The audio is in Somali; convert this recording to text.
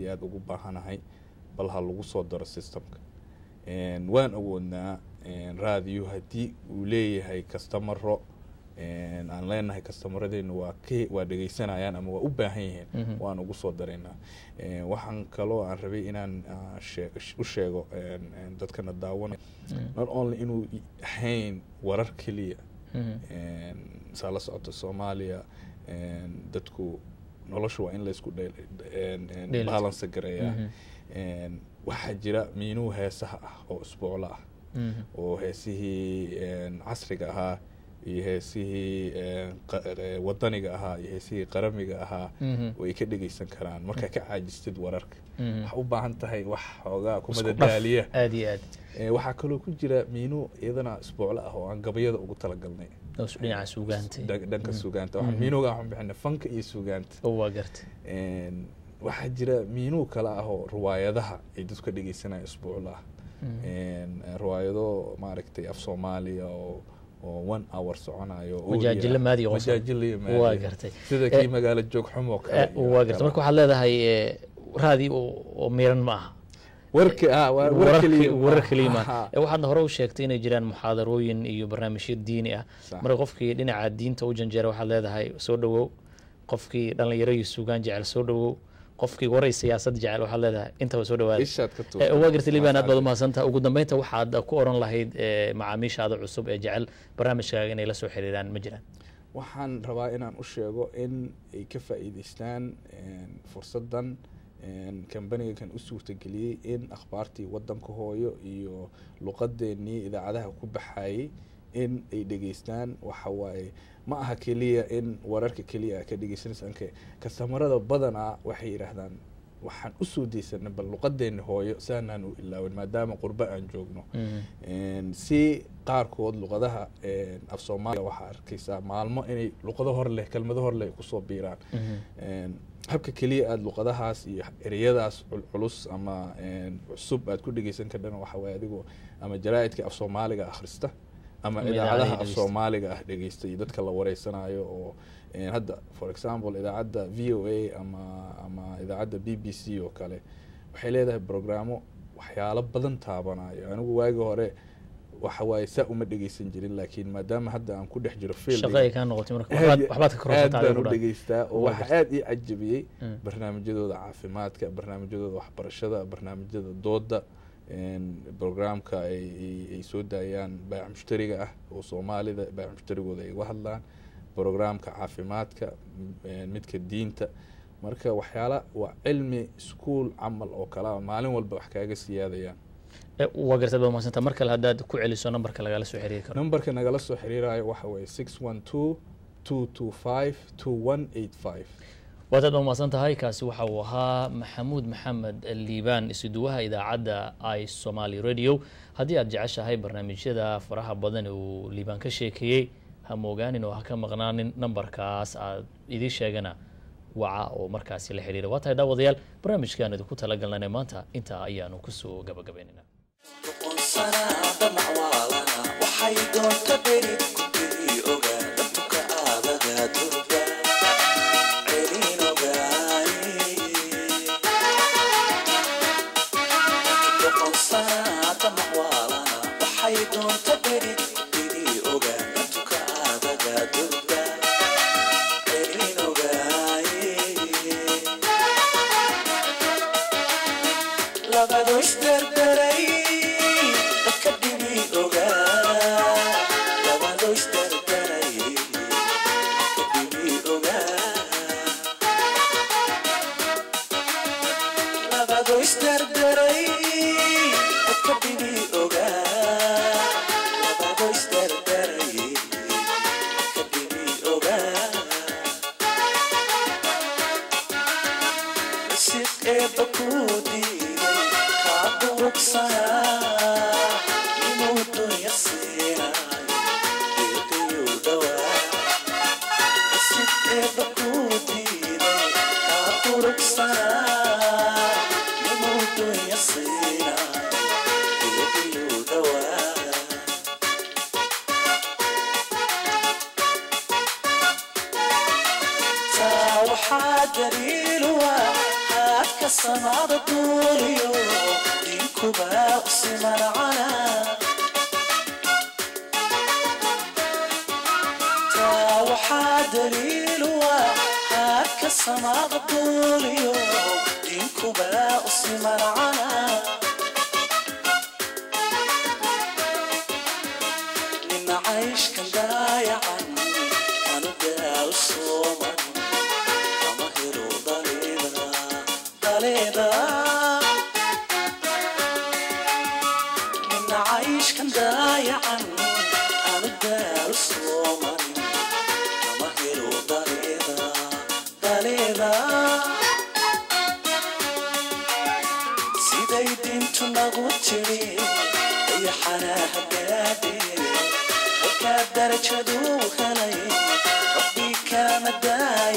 iyo aada ugu baahanahay bal ha lagu soo daro systemka. Waan awoodnaa raadiyo haddii uu leeyahay kastamaro aan leenahay kastamaradiina waa dhegeysanayaan ama waa u baahan yihiin waan ugu soo daraynaa waxaan kaloo aan rabay inaan u sheego dadkana daawanay not only inuu ahayn warar keliya saa la socota soomaaliya dadku nolosha waa in laysku balansa gareeyaa waxaa jira miinuu heesaha ah oo isbuuclo ah. Oo heesihii casriga ahaa iyo heesihii wadaniga ahaa iyo heesihii qaramiga ahaa oo ay ka dhegeysan karaan. Markaa ka caajistid wararka. Waxaa u baahan tahay wax xoogaa kumadadaaliya waxaa kaloo ku jira miinuu iyadana isbuuclo ah oo aan gabayada ugu talagalnay dhinaca suugaanta. Dhanka suugaanta. Miinuga waxaan bixina fanka iyo suugaanta. Waa garta. Waxaa jira miinuu kale ah oo riwaayadaha ay dadku ka dhegeysanaya isbuuclo ah riwaayado maaragtay af soomaaliya oo oo one hour soconayo majaajilo maadi waa gartay. Sida kii magaalo joog xumo kale iyo waa gartay. marka waxaad leedahay raadi oo miran ma aha waxaadna hore u sheegtay inay jiraan muxaadarooyin iyo barnaamijyo diini ah. Marka qofkii dhinaca diinta u janjeera waxaad leedahay soo dhowow qofkii dhalinyaro iyo suugaan jecel soo dhowow qofkii waray siyaasad jecel waxaad leedahay intaba soo dhawaada ka Eh, waa gartay liban aad baad umahadsantaha ugu dambeynta waxaad ku oran lahayd eh, macaamiishaada cusub ee jecel barnaamijkaaga inay la soo xiriiraan ma jiraan. Waxaan rabaa inaan u sheego in ay ka faa'iidaystaan fursaddan kambaniga kan u suurtageliyey in akhbaartii waddanka hooyo iyo luqadeennii idaacadaha ku baxayay in ay dhegeystaan. Waxa waaye ma aha keliya in wararka keliya ka dhegeysanaysanke kastamarada badanaa waxay yidhaahdaan waxaan u soo deysana bal luqadeena hooyo saanaan u ilaawin maadaama qurbo aan joogno. Si qaarkood luqadaha af soomaaliya waxaa arkaysaa maalmo inay luqado hor leh kelmado hor leh ku soo biiraan. Habka keliya aada luqadahaas iyo ereyadaas culculus ama cusub aad ku dhegeysan kardhana waxa waaye adigoo ama jaraa'idka af soomaaliga akhrista ama idaacadaha af soomaaliga ah dhegeysta iyo dadka la wareysanayo oo eh, hadda for example idaacadda v o a ama ama idaacadda b b c oo kale waxay leedahay programmo waxyaalo badan taabanayo anigu waagi hore waxa waaye saa uma dhegeysan jirin laakiin maadaama hadda aan ku dhex jiro field shaqo ay kaa noqotay marka aad waxbaad waxbaad ka aad kororsataa baan u dhegeystaa oo waxa gartay. aad ii cajabiyey Mm. barnaamijyadooda caafimaadka barnaamijyadooda waxbarashada barnaamijyada dooda programka ay soo daayaan baayac mushtariga ah oo soomaalida baayac mushtarigooda ay uga hadlaan programka caafimaadka midka diinta. Marka waxyaala waa cilmi iskuol camal oo kale ah maalin walba wax kaaga siyaadayaan Eh, waa gartay baad mahadsantaa mar kale haddaad ku celiso nambarka lagala soo xiriiri karo. Numberka nagala soo xiriirayo waxa weeye six one two two two five two one eight five waad aad tahay kaasi waxa uu ahaa maxamuud maxamed liibaan isuduwaha idaacadda i somali radio. Haddii aad jeceshahay barnaamijyada faraha badan uu liibaan ka sheekeeyey ha moogaanin oo ha ka maqnaanin nambarkaas aad idii sheegana waca oo markaasi la xiriira. Waa tahay daawadayaal barnaamijkaan idinku talagalnane maanta intaa ayaanu ku soo gabagabaynayna Waan is dardaray akka bilii ogaa. Waan is dardaray akka bilii ogaa. Isik eebba kuudi kaabu ruksaa. Imuutu yaseera. Ruksaa. حدريلوا حكى الصنادة طول يوم ليكوا عايش كان ضايع عايش كان ضايع عني أنا الدار الصوماني كما هيرو داليدا داليدا سيدي دينتو نغوتيني أي حنا هدادي هكا درجة دوخاني ربي كان دايع